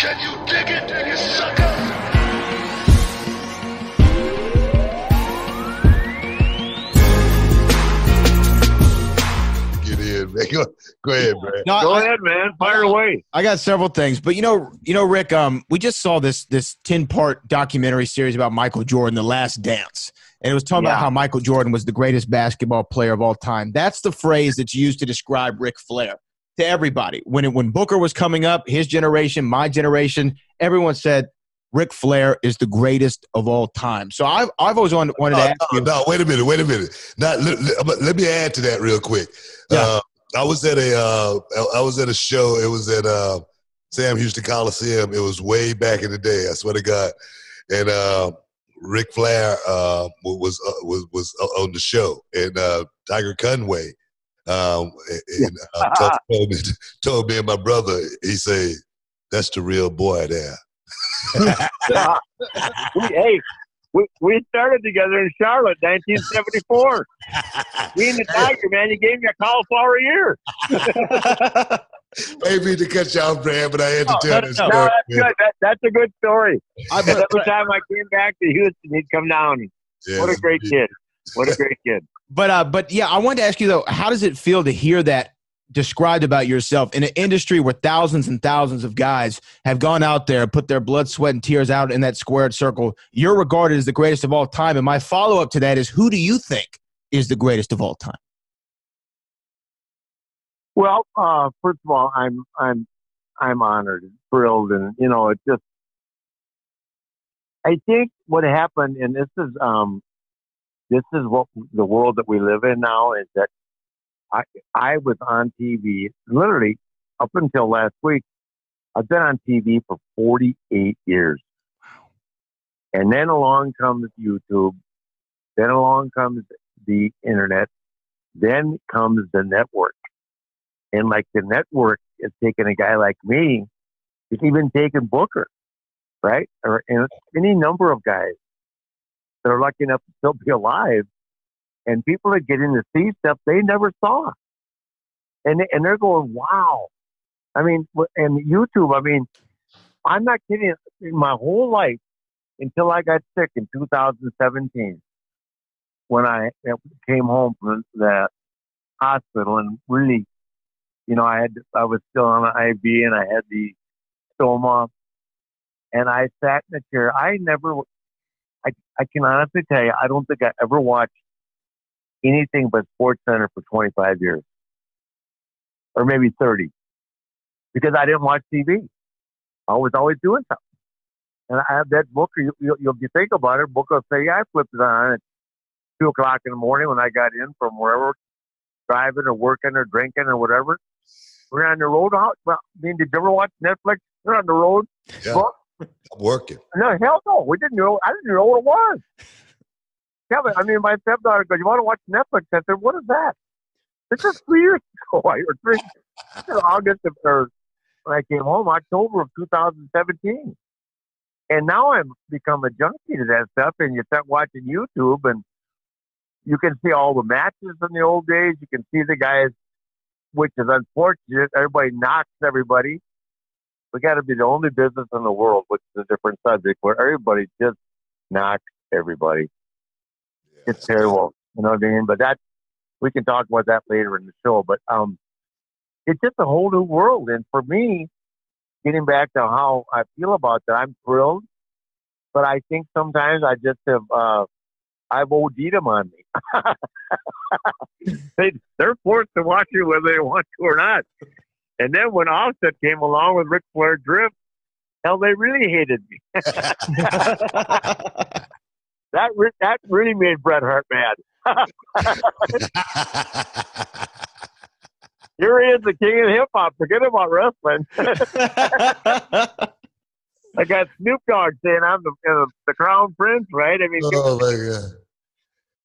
Can you dig it, you sucker? Get in, man. Go, go ahead, man. No, Go I, ahead, man. Fire away. I got several things, but you know, you know, Ric, um, we just saw this this ten part documentary series about Michael Jordan, The Last Dance, and it was talking about how Michael Jordan was the greatest basketball player of all time. That's the phrase that's used to describe Ric Flair to everybody. When it, when Booker was coming up, his generation, my generation, everyone said Ric Flair is the greatest of all time. So I've I've always wanted, wanted to ask no, you. no, wait a minute, wait a minute. Now, let, let- let me add to that real quick. Yeah. Uh, I was at a, uh, I was at a show. It was at uh, Sam Houston Coliseum. It was way back in the day. I swear to God. And uh, Ric Flair uh, was uh, was was on the show, and uh, Tiger Conway. Um, and uh, told, told me, told me and my brother. He said, "That's the real boy there." we, hey, we, we started together in Charlotte, 1974. Me and the Tiger, man, you gave me a cauliflower ear. Maybe to cut you off, Brad, but I had to tell no, this no, No, story. that's good. That, that's a good story. I, but, Every time I came back to Houston, he'd come down. Yeah, What a great kid. What a great kid. But uh, but yeah, I wanted to ask you though, how does it feel to hear that described about yourself in an industry where thousands and thousands of guys have gone out there, put their blood, sweat, and tears out in that squared circle? You're regarded as the greatest of all time, and my follow up to that is, who do you think is the greatest of all time? Well, uh, first of all, I'm I'm I'm honored, and thrilled, and you know, it just. I think what happened, and this is um, this is what the world that we live in now is that I I was on TV literally up until last week. I've been on TV for 48 years, and then along comes YouTube, then along comes the internet, then comes the network. And like the network is taking a guy like me, it's even taken Booker, right? Or any number of guys that are lucky enough to still be alive. And people are getting to see stuff they never saw. And, and they're going, wow. I mean, and YouTube, I mean, I'm not kidding. In my whole life, until I got sick in 2017, when I uh, came home from the hospital and really you know, I had I was still on an IV and I had the stoma, and I sat in a chair. I never, I I can honestly tell you, I don't think I ever watched anything but Sports Center for 25 years, or maybe 30, because I didn't watch TV. I was always doing something. And I have that book. You, you, you, you think about it, book will say, yeah, I flipped it on at two o'clock in the morning when I got in from wherever, driving or working or drinking or whatever. We're on the road. How, well, I mean, did you ever watch Netflix? We're on the road. Yeah. Book? Working. No, hell no. We didn't know. I didn't know what it was. Kevin, I mean, my stepdaughter goes, "You want to watch Netflix?" I said, "What is that?" This is three years ago. I or three August of, or when I came home, October of 2017. And now I'm become a junkie to that stuff. And you start watching YouTube, and you can see all the matches in the old days. You can see the guys, which is unfortunate. Everybody knocks everybody. We got to be the only business in the world, which is a different subject, where everybody just knocks everybody. It's terrible. You know what I mean? But that we can talk about that later in the show. But um, it's just a whole new world. And for me, getting back to how I feel about that, I'm thrilled. But I think sometimes I just have uh, I've OD'd them on me. they they're forced to watch you whether they want to or not. And then when Offset came along with Ric Flair Drip, hell, they really hated me. That re- that really made Bret Hart mad. Here he is, the king of hip hop. Forget about wrestling. I got Snoop Dogg saying I'm the uh, the crown prince, right? I mean, oh my god.